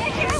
Get your